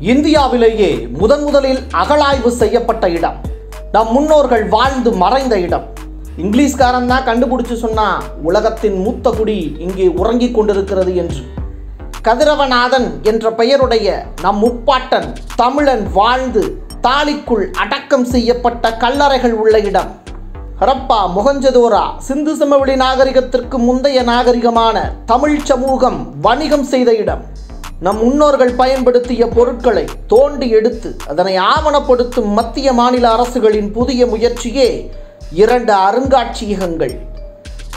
இந்தியாவிலேயே முதன் முதலில் அகழாய்வு செய்யப்பட்ட இடம். நம் முன்னோர்கள் வாழ்ந்து மறைந்த இடம். இங்கிலீஷ்காரன் தான் கண்டுபிடிச்சு சொன்னா உலகத்தின் மூத்த குடி இங்கே உறங்கிக் கொண்டிருக்கிறது என்று. கதிரவநாதன் என்ற பெயருடைய நம் முப்பாட்டன் தமிழன் வாழ்ந்து தாலிக்குள் அடக்கம் செய்யப்பட்ட கல்லறைகள் உள்ள இடம். ஹரப்பா முகஞ்சதோரா சிந்து சமவெளி நாகரிகத்திற்கு முந்தைய நாகரிகமான தமிழ் சமூகம் வணிகம் செய்த இடம். நம் முன்னோர்கள் பயன்படுத்திய பொருட்களை தோண்டி எடுத்து அதனை ஆவணப்படுத்தும் மத்திய மாநில அரசுகளின் புதிய முயற்சியே இரண்டு அருங்காட்சியகங்கள்.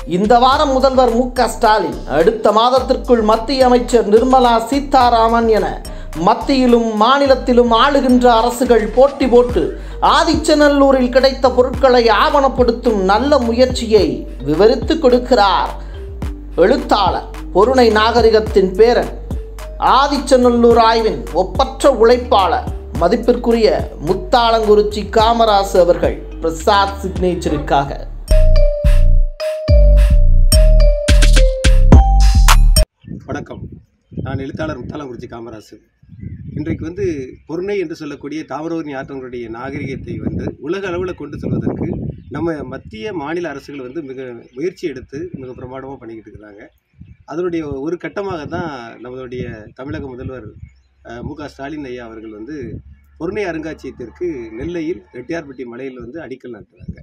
இந்த வாரம் முதல்வர் மு ஸ்டாலின் அடுத்த மாதத்திற்குள் மத்திய அமைச்சர் நிர்மலா சீதாராமன் என மத்தியிலும் மாநிலத்திலும் ஆளுகின்ற அரசுகள் போட்டி போட்டு ஆதிச்சநல்லூரில் கிடைத்த பொருட்களை ஆவணப்படுத்தும் நல்ல முயற்சியை விவரித்து கொடுக்கிறார். எழுத்தாளர் பொருணை நாகரிகத்தின் பேரன் ஆதிச்சநல்லூர் ஆய்வின் ஒப்பற்ற உழைப்பாளர் மதிப்பிற்குரிய முத்தாளங்குறிச்சி காமராசு அவர்கள் பிரசாத் சிக்னேச்சருக்காக. வணக்கம். நான் எழுத்தாளர் முத்தாலங்குறிச்சி காமராசு. இன்றைக்கு வந்து பொருணை என்று சொல்லக்கூடிய தாமிரபரணி ஆற்றங்களுடைய நாகரிகத்தை வந்து உலக அளவில் கொண்டு செல்வதற்கு நம்ம மத்திய மாநில அரசுகள் வந்து மிக முயற்சி எடுத்து மிக பிரமாண்டமாக பண்ணிக்கிட்டு இருக்கிறாங்க. அதனுடைய ஒரு கட்டமாக தான் நம்மளுடைய தமிழக முதல்வர் மு க ஸ்டாலின் ஐயா அவர்கள் வந்து பொருணை அருங்காட்சியகத்திற்கு நெல்லையில் ரெட்டியார்பட்டி மலையில் வந்து அடிக்கல் நாட்டுறாங்க.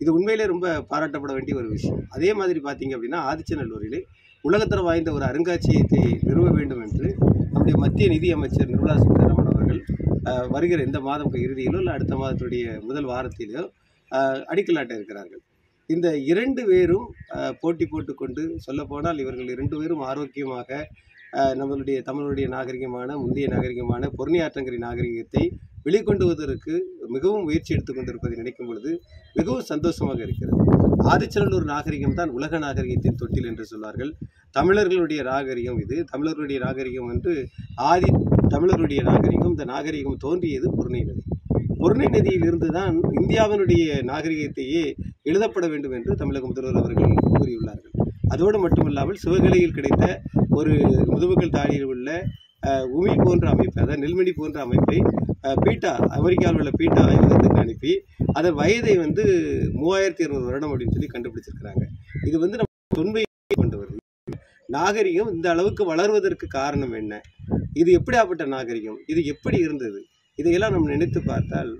இது உண்மையிலே ரொம்ப பாராட்டப்பட வேண்டிய ஒரு விஷயம். அதே மாதிரி பார்த்தீங்க அப்படின்னா ஆதிச்சநல்லூரிலே உலகத்தர வாய்ந்த ஒரு அருங்காட்சியகத்தை நிறுவ வேண்டும் என்று நம்முடைய மத்திய நிதி அமைச்சர் நிர்மலா சீதாராமன் அவர்கள் வருகிற இந்த மாதம் இறுதியிலோ இல்லை அடுத்த மாதத்துடைய முதல் வாரத்திலோ அடிக்கல் நாட்ட இருக்கிறார்கள் இந்த இரண்டு பேரும் போட்டி போட்டுக்கொண்டு சொல்லப்போனால் இவர்கள் இரண்டு பேரும் ஆரோக்கியமாக நம்மளுடைய தமிழுடைய நாகரிகமான முந்தைய நாகரிகமான பொருணியாற்றங்கரை நாகரிகத்தை வெளிக்கொண்டுவதற்கு மிகவும் முயற்சி எடுத்துக்கொண்டிருப்பதை நினைக்கும் பொழுது மிகவும் சந்தோஷமாக இருக்கிறது. ஆதிச்சநல்லூர் நாகரிகம் தான் உலக நாகரிகத்தின் தொட்டில் என்று சொல்வார்கள். தமிழர்களுடைய நாகரிகம் இது. தமிழர்களுடைய நாகரிகம் என்று ஆதி தமிழருடைய நாகரிகம் இந்த நாகரிகம் தோன்றியது பொருணை நதி. பொருணை நதியிலிருந்து தான் இந்தியாவினுடைய நாகரிகத்தையே எழுதப்பட வேண்டும் என்று தமிழக முதல்வர் அவர்கள் கூறியுள்ளார்கள். அதோடு மட்டுமல்லாமல் சிவகலையில் கிடைத்த ஒரு முதுமக்கள் தாடியில் உள்ள உமி போன்ற அமைப்பு அதாவது நெல்மணி போன்ற அமைப்பை பீட்டா அமெரிக்காவில் உள்ள பீட்டா ஆய்வகத்துக்கு அனுப்பி அதன் வயதை வந்து மூவாயிரத்தி இருநூறு வருடம் அப்படின்னு சொல்லி கண்டுபிடிச்சிருக்கிறாங்க. இது வந்து நம்ம தொன்மையை கொண்டு வருது. நாகரிகம் இந்த அளவுக்கு வளர்வதற்கு காரணம் என்ன? இது எப்படியாப்பட்ட நாகரிகம்? இது எப்படி இருந்தது? இதையெல்லாம் நம்ம நினைத்து பார்த்தால்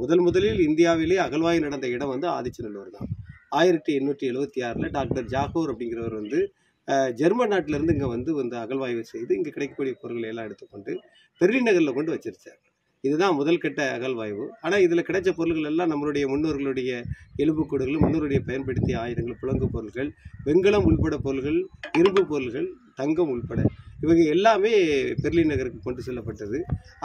முதல் முதலில் இந்தியாவிலே அகழ்வாய் நடந்த இடம் வந்து ஆதிச்சநல்லூர் தான். ஆயிரத்தி எண்ணூற்றி எழுபத்தி ஆறில் டாக்டர் ஜாகூர் அப்படிங்கிறவர் வந்து ஜெர்மன் நாட்டிலேருந்து இங்கே வந்து வந்து அகழ்வாய்வு செய்து இங்கே கிடைக்கக்கூடிய பொருட்களை எல்லாம் எடுத்துக்கொண்டு பெர்லின் நகரில் கொண்டு வச்சிருச்சார். இதுதான் முதல் கட்ட அகழ்வாய்வு. ஆனால் இதில் கிடைச்ச பொருள்கள் எல்லாம் நம்மளுடைய முன்னோர்களுடைய எலும்புக்கூடுகள் முன்னோருடைய பயன்படுத்திய ஆயுதங்கள் புழங்கு பொருட்கள் வெண்கலம் உள்பட பொருள்கள் இரும்பு பொருள்கள் தங்கம் உள்பட. இவங்க எல்லாமே பெர்லின் நகருக்கு கொண்டு செல்லப்பட்டது.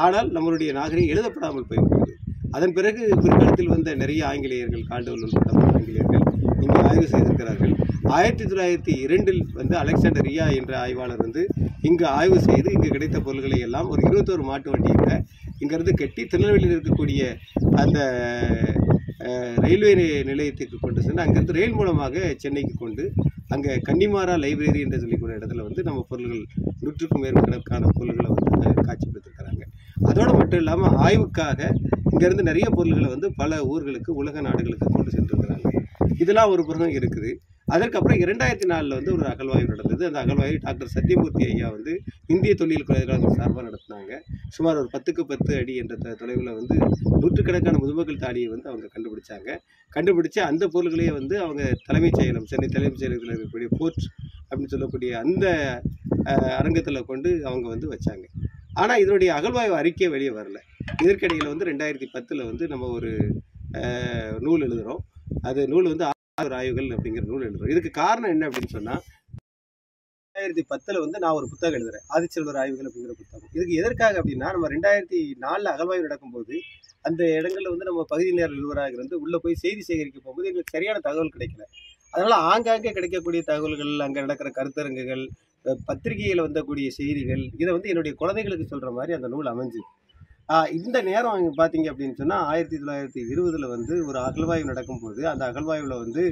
ஆனால் நம்மளுடைய நாகரிகம் எழுதப்படாமல் போய்விட்டது. அதன் பிறகு பிற்காலத்தில் வந்த நிறைய ஆங்கிலேயர்கள் காண்டவல் உள்பட ஆங்கிலேயர்கள் இங்கே ஆய்வு செய்திருக்கிறார்கள். ஆயிரத்தி தொள்ளாயிரத்தி இரண்டில் வந்து அலெக்சாண்டர் ரியா என்ற ஆய்வாளர் வந்து இங்கு ஆய்வு செய்து இங்கு கிடைத்த பொருள்களை எல்லாம் ஒரு இருபத்தோரு மாட்டு வண்டியில் இங்கிருந்து கட்டி திருநெல்வேலியில் இருக்கக்கூடிய அந்த ரயில்வே நிலையத்துக்கு கொண்டு சென்று அங்கேருந்து ரயில் மூலமாக சென்னைக்கு கொண்டு அங்கே கன்னிமாரா லைப்ரரி என்று சொல்லிக்கூடிய இடத்துல வந்து நம்ம பொருள்கள் நூற்றுக்கும் மேற்பட்டதற்கான பொருள்களை வந்து காட்சிப்படுத்திருக்கிறாங்க. அதோடு மட்டும் இல்லாமல் ஆய்வுக்காக இங்கேருந்து நிறைய பொருள்களை வந்து பல ஊர்களுக்கு உலக நாடுகளுக்கு கொண்டு சென்றிருக்கிறாங்க. இதெல்லாம் ஒரு புறம் இருக்குது. அதற்கப்புறம் இரண்டாயிரத்தி நாலில் வந்து ஒரு அகழ்வாய்வு நடந்தது. அந்த அகழ்வாய்வு டாக்டர் சத்யமூர்த்தி ஐயா வந்து இந்திய தொழில் கழகம் சார்பாக நடத்தினாங்க. சுமார் ஒரு பத்துக்கு பத்து அடி என்ற த- தொலைவில் வந்து நூற்றுக்கணக்கான முதுமக்கள் தாடியை வந்து அவங்க கண்டுபிடிச்சாங்க. கண்டுபிடிச்சு அந்த பொருள்களையே வந்து அவங்க தலைமைச் செயலம் சென்னை தலைமைச் செயலகத்தில் இருக்கக்கூடிய போர்ட் அப்படின்னு சொல்லக்கூடிய அந்த அரங்கத்தில் கொண்டு அவங்க வந்து வச்சாங்க. ஆனால் இதனுடைய அகழ்வாய்வு அறிக்கை வெளியே வரல. இதற்கிடையில் வந்து ரெண்டாயிரத்தி பத்தில் வந்து நம்ம ஒரு நூல் எழுதுகிறோம் அது நூல் வந்து ஆய்வுகள் அப்படிங்கிற நூல் எழுதுறோம். இதுக்கு காரணம் என்ன அப்படின்னு சொன்னால் ரெண்டாயிரத்தி பத்தில் வந்து நான் ஒரு புத்தகம் எழுதுறேன். ஆதிச்செல்வர் ஆய்வுகள் அப்படிங்கிற புத்தகம். இதுக்கு எதற்காக அப்படின்னா நம்ம ரெண்டாயிரத்தி நாலில் அகழ்வாய்வு நடக்கும்போது அந்த இடங்கள்ல வந்து நம்ம பகுதி நேர நிருபராக இருந்து உள்ளே போய் செய்தி சேகரிக்க போகும்போது எங்களுக்கு சரியான தகவல் கிடைக்கல. அதனால ஆங்காங்கே கிடைக்கக்கூடிய தகவல்கள் அங்கே நடக்கிற கருத்தரங்குகள் அஹ் பத்திரிகையில் வந்தக்கூடிய செய்திகள் இதை வந்து என்னுடைய குழந்தைகளுக்கு சொல்கிற மாதிரி அந்த நூல் அமைஞ்சு இந்த நேரம் இங்க பார்த்தீங்க அப்படின்னு சொன்னால் ஆயிரத்தி தொள்ளாயிரத்தி இருபதில் வந்து ஒரு அகழ்வாய்வு நடக்கும்போது அந்த அகழ்வாய்வில் வந்து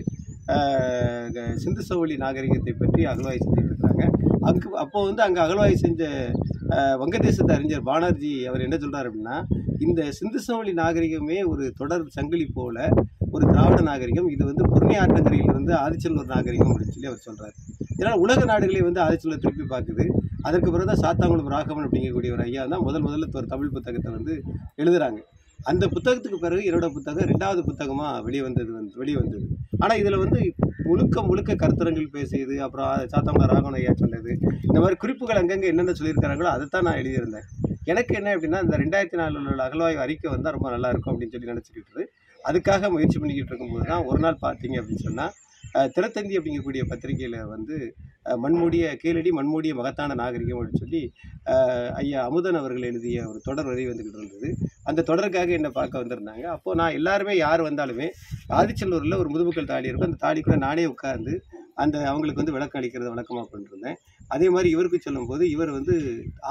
சிந்து சவுளி நாகரிகத்தை பற்றி அகழ்வாய்வு செஞ்சுருக்கிறாங்க அங்கு அதுக்கு வந்து அங்கே அகழ்வாய்வு செஞ்ச வங்கதேசத்து அறிஞர் பானர்ஜி அவர் என்ன சொல்கிறார் அப்படின்னா இந்த சிந்து சமவெளி நாகரிகமே ஒரு தொடர் சங்கிலி போல ஒரு திராவிட நாகரிகம் இது வந்து பொன்னை ஆற்றங்கரையிலிருந்து ஆதிச்சல்லூர் நாகரிகம் அப்படின்னு சொல்லி அவர் சொல்கிறார் இதனால் உலக நாடுகளே வந்து ஆதிச்சல்லூர் திருப்பி பார்க்குது. அதற்கு பிறகு தான் சாத்தாங்குளம் ராகவன் அப்படிங்கக்கூடிய ஒரு ஐயா தான் முதல் முதல்ல ஒரு தமிழ் புத்தகத்தை வந்து எழுதுறாங்க. அந்த புத்தகத்துக்கு பிறகு என்னோட புத்தகம் ரெண்டாவது புத்தகமாக வெளியே வந்தது வந்து வெளியே வந்தது. ஆனால் இதில் வந்து முழுக்க முழுக்க கருத்தரங்கள் பேசியது அப்புறம் சாத்தாங்குளம் ராகவன் ஐயா சொன்னது இந்த மாதிரி குறிப்புகள் அங்கங்கே என்னென்ன சொல்லியிருக்கிறாங்களோ அதை தான் நான் எழுதியிருந்தேன். எனக்கு என்ன அப்படின்னா இந்த ரெண்டாயிரத்தி நாலில் உள்ள அகழ்வாய்வு அறிக்கை வந்தால் ரொம்ப நல்லா இருக்கும் அப்படின்னு சொல்லி நினச்சிக்கிட்டு அதுக்காக முயற்சி பண்ணிக்கிட்டு இருக்கும்போது தான் ஒரு நாள் பார்த்தீங்க அப்படின்னு சொன்னால் திறத்தந்தி அப்படிங்கக்கூடிய பத்திரிகையில் வந்து மண்மூடிய கீழடி மண்மூடிய மகத்தான நாகரிகம் அப்படின்னு சொல்லி ஐயா அமுதன் அவர்கள் எழுதிய ஒரு தொடர் வரி வந்துக்கிட்டு இருந்தது. அந்த தொடருக்காக என்னை பார்க்க வந்திருந்தாங்க. அப்போது நான் எல்லாருமே யார் வந்தாலுமே ஆதிச்சல்லூரில் ஒரு முதுமக்கள் தாலி இருக்கும். அந்த தாலி கூட நானே உட்கார்ந்து அந்த அவங்களுக்கு வந்து விளக்கம் அளிக்கிறத வழக்கமாக பண்ணிருந்தேன் அதே மாதிரி இவருக்கு சொல்லும்போது இவர் வந்து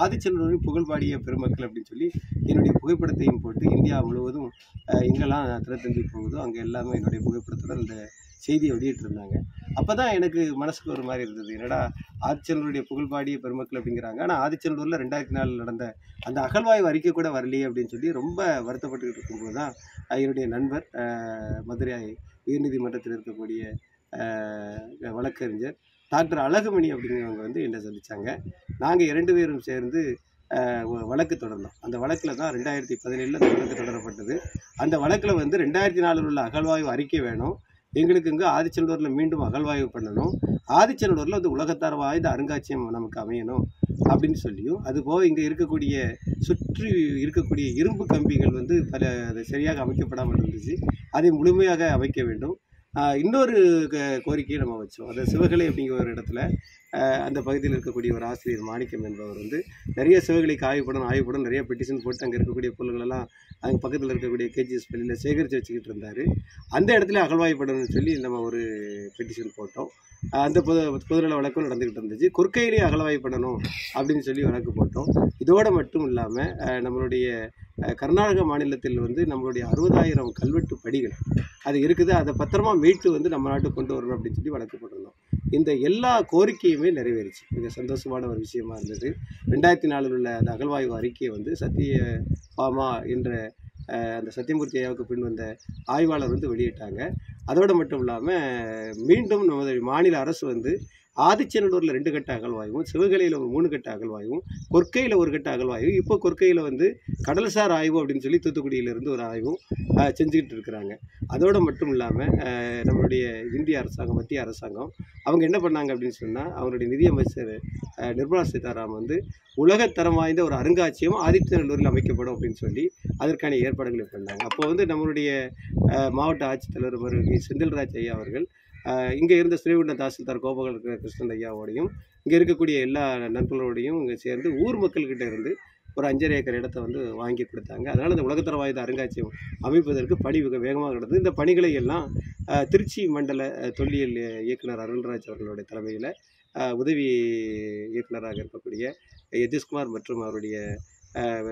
ஆதிச்சல்லூரின் புகழ்பாடிய பெருமக்கள் அப்படின்னு சொல்லி என்னுடைய புகைப்படத்தையும் போட்டு இந்தியா முழுவதும் அஹ், எங்கெல்லாம் திறத்தந்தி போகுதோ அங்கே எல்லாமே என்னுடைய புகைப்படத்துடன் இந்த செய்தியை வெளியிட்டிருந்தாங்க. அப்போ தான் எனக்கு மனசுக்கு ஒரு மாதிரி இருந்தது. என்னடா ஆதிச்சல்லூருடைய புகழ்பாடிய பெருமக்கள் அப்படிங்கிறாங்க. ஆனால் ஆதிச்சல்லூரில் ரெண்டாயிரத்தி நாலில் நடந்த அந்த அகழ்வாய்வு அறிக்கை கூட வரலையே அப்படின்னு சொல்லி ரொம்ப வருத்தப்பட்டுக்கிட்டு இருக்கும்போது தான் என்னுடைய நண்பர் மதுரை உயர்நீதிமன்றத்தில் இருக்கக்கூடிய வழக்கறிஞர் டாக்டர் அழகுமணி அப்படிங்கிறவங்க வந்து என்னை சந்திச்சாங்க. நாங்கள் இரண்டு பேரும் சேர்ந்து வழக்கு தொடர்ந்தோம். அந்த வழக்கில் தான் ரெண்டாயிரத்தி பதினேழில் அந்த வழக்கு தொடரப்பட்டது. அந்த வழக்கில் வந்து ரெண்டாயிரத்தி நாலில் உள்ள அகழ்வாய்வு அறிக்கை வேணும். எங்களுக்கு இங்கே ஆதிச்சல்லூரில் மீண்டும் அகழ்வாய்வு பண்ணணும். ஆதிச்சல்லூரில் வந்து உலகத்தர வாய்ந்த அருங்காட்சியகம் நமக்கு அமையணும் அப்படின்னு சொல்லியும் அதுபோக இங்கே இருக்கக்கூடிய சுற்றி இருக்கக்கூடிய இரும்பு கம்பிகள் வந்து பல அது சரியாக அமைக்கப்படாமல் இருந்துச்சு. அதை முழுமையாக அமைக்க வேண்டும். இன்னொரு கோரிக்கையை நம்ம வச்சோம். அந்த சிவகலை அப்படிங்கிற ஒரு இடத்துல அந்த பகுதியில் இருக்கக்கூடிய ஒரு ஆசிரியர் மாணிக்கம் என்பவர் வந்து நிறைய சிவகலைக்கு ஆய்வுப்படம் ஆய்வுப்படம் நிறைய பெட்டிஷன் போட்டு அங்கே இருக்கக்கூடிய பொருள்களெல்லாம் அங்கே பக்கத்தில் இருக்கக்கூடிய கேஜிஎஸ் பள்ளியில் சேகரித்து வச்சுக்கிட்டு இருந்தார். அந்த இடத்துல அகழ்வாய்ப்படணும்னு சொல்லி நம்ம ஒரு பெட்டிஷன் போட்டோம். அந்த பொது பொதுநல வழக்கும் நடந்துக்கிட்டு இருந்துச்சு. கொற்கையிலே அகழ்வாய்வு பண்ணணும் அப்படின்னு சொல்லி வழக்கு போட்டோம். இதோடு மட்டும் இல்லாமல் நம்மளுடைய கர்நாடக மாநிலத்தில் வந்து நம்மளுடைய அறுபதாயிரம் கல்வெட்டு படிகள் அது இருக்குது. அதை பத்திரமா மீட்டு வந்து நம்ம நாட்டுக்கு கொண்டு வரணும் அப்படின்னு சொல்லி வழக்கு போட்டோம் இந்த எல்லா கோரிக்கையுமே நிறைவேறிச்சு. மிக சந்தோஷமான ஒரு விஷயமா இருந்தது. ரெண்டாயிரத்தி நாலில் உள்ள அந்த அகழ்வாய்வு அறிக்கையை வந்து சத்திய பாமா என்ற அந்த சத்தியமூர்த்தி ஐயாவுக்கு பின் வந்த ஆய்வாளர் வந்து வெளியிட்டாங்க. அதோடு மட்டும் இல்லாமல் மீண்டும் நமது மாநில அரசு வந்து ஆதிச்சநல்லூரில் ரெண்டு கட்ட அகழ்வாய்வும் சிவகலையில் ஒரு மூணு கட்ட அகழ்வாய்வும் கொற்கையில் ஒரு கட்ட அகழ்வாய்வும் இப்போ கொற்கையில் வந்து கடல்சார் ஆய்வு அப்படின்னு சொல்லி தூத்துக்குடியிலேருந்து ஒரு ஆய்வும் செஞ்சுக்கிட்டு இருக்கிறாங்க. அதோடு மட்டும் இல்லாமல் நம்மளுடைய இந்திய அரசாங்கம் மத்திய அரசாங்கம் அவங்க என்ன பண்ணாங்க அப்படின்னு சொன்னால் அவருடைய நிதியமைச்சர் நிர்மலா சீதாராமன் வந்து உலகத்தரம் வாய்ந்த ஒரு அருங்காட்சியகம் ஆதித்யநல்லூரில் அமைக்கப்படும் அப்படின்னு சொல்லி அதற்கான ஏற்பாடுகளை பண்ணாங்க. அப்போ வந்து நம்மளுடைய மாவட்ட ஆட்சித்தலைவர் செந்தில்ராஜ் ஐயா அவர்கள் இங்கே இருந்த ஸ்ரீகுண்ட தாசில்தார் கோபால கிருஷ்ணன் ஐயாவோடையும் இங்கே இருக்கக்கூடிய எல்லா நண்பர்களோடையும் இங்கே சேர்ந்து ஊர் மக்கள்கிட்ட இருந்து ஒரு அஞ்சரை ஏக்கர் இடத்த வந்து வாங்கி கொடுத்தாங்க. அதனால் இந்த உலகத்தர வாய்ந்த அருங்காட்சியகம் அமைப்பதற்கு பணி மிக வேகமாக நடந்தது. இந்த பணிகளை எல்லாம் திருச்சி மண்டல தொல்லியல் இயக்குனர் அருள்ராஜ் அவர்களுடைய தலைமையில் உதவி இயக்குனராக இருக்கக்கூடிய யதீஷ்குமார் மற்றும் அவருடைய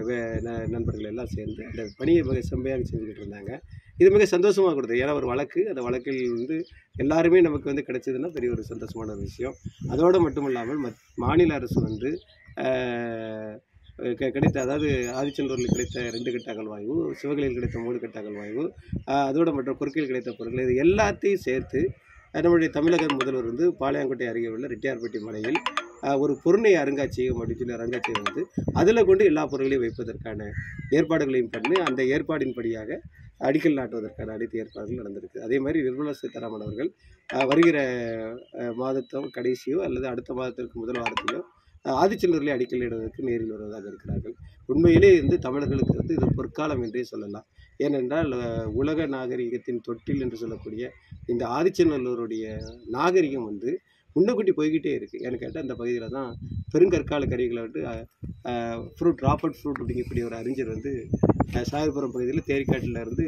வே- ந- நண்பர்கள் எல்லாம் சேர்ந்து அந்த பணியை மிக செம்மையாக செஞ்சுக்கிட்டு இருந்தாங்க. இது மிக சந்தோஷமாக கொடுத்தது. ஏன்னா ஒரு வழக்கு. அந்த வழக்கில் வந்து எல்லாருமே நமக்கு வந்து கிடைச்சதுன்னா பெரிய ஒரு சந்தோஷமான ஒரு விஷயம். அதோடு மட்டும் இல்லாமல் மத் மாநில அரசு வந்து கிடைத்த அதாவது ஆதிச்சந்தூரில் கிடைத்த ரெண்டு கட்ட அகழ்வாய்வு சிவகலையில் கிடைத்த மூணு கட்ட அகழ்வாய்வு அதோடு மற்றும் குறுக்கையில் கிடைத்த பொருட்கள் இது எல்லாத்தையும் சேர்த்து நம்முடைய தமிழக முதல்வர் வந்து பாளையங்கோட்டை அருகே உள்ள ரெட்டியார்பட்டி மலையில் ஒரு பொருணை அருங்காட்சியகம் அப்படின்னு சொல்லி அருங்காட்சியகம் வந்து அதில் கொண்டு எல்லா பொருட்களையும் வைப்பதற்கான ஏற்பாடுகளையும் பண்ணி அந்த ஏற்பாடின்படியாக அடிக்கல் நாட்டுவதற்கான அனைத்து ஏற்பாடுகள் நடந்திருக்கு. அதே மாதிரி நிர்மலா சீதாராமன் அவர்கள் வருகிற மாதத்தோ கடைசியோ அல்லது அடுத்த மாதத்திற்கு முதல் வாரத்திலோ அஹ், அடிக்கல் இடுவதற்கு நேரில் வருவதாக இருக்கிறார்கள். உண்மையிலே வந்து தமிழர்களுக்கு வந்து இது பொற்காலம் என்றே சொல்லலாம். ஏனென்றால் உலக நாகரிகத்தின் தொட்டில் என்று சொல்லக்கூடிய இந்த ஆதிச்சநல்லூருடைய நாகரிகம் வந்து முன்னக்கூட்டி போய்கிட்டே இருக்குது எனக்கு கேட்டால் அந்த பகுதியில் தான் பெருங்கற்கால கருவிகளை வந்து ஃப்ரூட் ராபர்ட் ஃப்ரூட் அப்படிங்கக்கூடிய ஒரு அறிஞர் வந்து சாகர்புரம் பகுதியில் தேரிக்காட்டில் இருந்து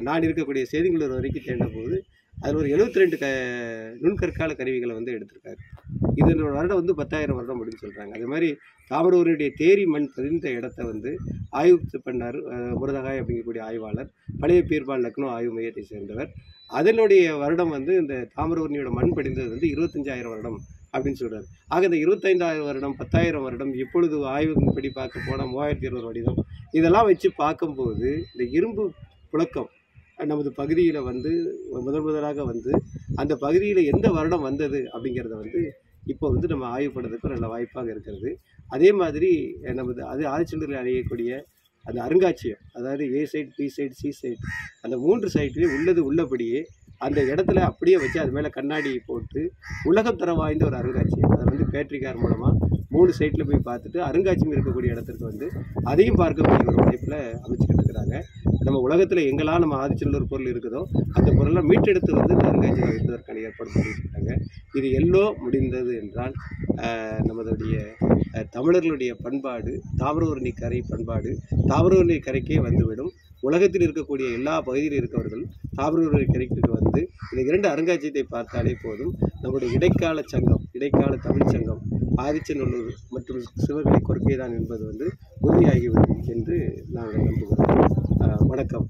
நான் இருக்கக்கூடிய சேதிங்களூர் வரைக்கும் தேண்டபோது அதில் ஒரு 72 ரெண்டு க நுண்கற்கால கருவிகளை வந்து எடுத்திருக்காரு. இதனோட வருடம் வந்து பத்தாயிரம் வருடம் அப்படின்னு சொல்கிறாங்க அதே மாதிரி தாமரூருடைய தேரி மண் பதிந்த இடத்த வந்து ஆய்வு பண்ணார் முருதகாய் அப்படிங்கக்கூடிய ஆய்வாளர் பழைய பீர்பால் லக்னோ ஆய்வு மையத்தை சேர்ந்தவர். அதனுடைய வருடம் வந்து இந்த தாமரவர்ணியோட மண் படிந்தது வந்து இருபத்தஞ்சாயிரம் வருடம் அப்படின்னு சொல்கிறார் ஆக இந்த இருபத்தைந்தாயிரம் வருடம் பத்தாயிரம் வருடம் இப்பொழுது ஆய்வுப்படி பார்க்க போனால் மூவாயிரத்தி இருபது வருடம் இதெல்லாம் வச்சு பார்க்கும்போது இந்த இரும்பு புழக்கம் நமது பகுதியில் வந்து முதன் முதலாக வந்து அந்த பகுதியில் எந்த வருடம் வந்தது அப்படிங்கிறத வந்து இப்போ வந்து நம்ம ஆய்வு பண்ணுறதுக்கு நல்ல வாய்ப்பாக இருக்கிறது. அதே மாதிரி நமது அது ஆதிச்சந்திரில் அணியக்கூடிய அந்த அருங்காட்சியகம் அதாவது A side B side C side அந்த மூன்று சைட்லேயும் உள்ளது உள்ளபடியே அந்த இடத்துல அப்படியே வச்சு அது மேலே கண்ணாடி போட்டு உலகத்தரம் வாய்ந்த ஒரு அருங்காட்சியகம். அதை வந்து பேட்ரிகார் மூலமாக மூணு சைட்டில் போய் பார்த்துட்டு அருங்காட்சியம் இருக்கக்கூடிய இடத்துக்கு வந்து அதையும் பார்க்கக்கூடிய ஒரு வாய்ப்பில் அமைச்சுக்கிட்டு இருக்கிறாங்க. நம்ம உலகத்தில் எங்கெல்லாம் நம்ம ஆதிச்சநல்லூர் பொருள் இருக்குதோ அந்த பொருளை மீட்டெடுத்து வந்து இந்த அருங்காட்சியகம் வைப்பதற்கான ஏற்பாடு பண்ணியிருக்காங்க. இது எல்லோ முடிந்தது என்றால் நமதுடைய தமிழர்களுடைய பண்பாடு தாமிரபரணி கரை பண்பாடு தாமிரபரணி கரைக்கே வந்துவிடும். உலகத்தில் இருக்கக்கூடிய எல்லா பகுதியில் இருக்கவர்கள் தாமிரபரணி கரைக்கு வந்து இந்த இரண்டு அருங்காட்சியத்தை பார்த்தாலே போதும். நம்முடைய இடைக்கால சங்கம் இடைக்கால தமிழ் சங்கம் ஆதிச்சநல்லூர் மற்றும் சிவகலை கொற்கைதான் என்பது வந்து உறுதியாகிவிடும் என்று நாங்கள் நம்புகிறோம். வணக்கம்.